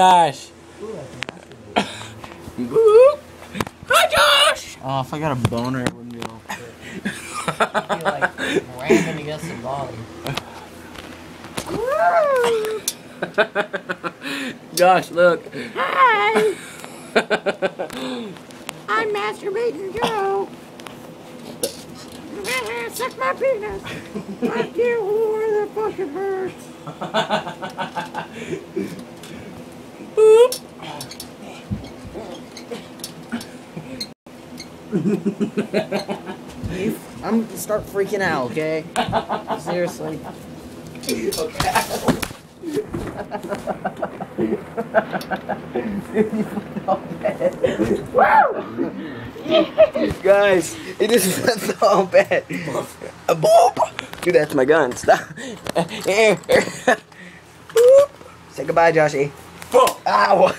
Josh. Boop. Hi, Josh. Oh, if I got a boner, it wouldn't be all Be like ramming against the body. Josh, look. Hi! I'm masturbating Joe. Suck my penis. Fuck you, whore. That fucking hurts. I'm gonna start freaking out, okay? Seriously. Guys, it is so bad. A boop. Dude, that's my gun. Stop. Say goodbye, Joshy. Boop. Ow.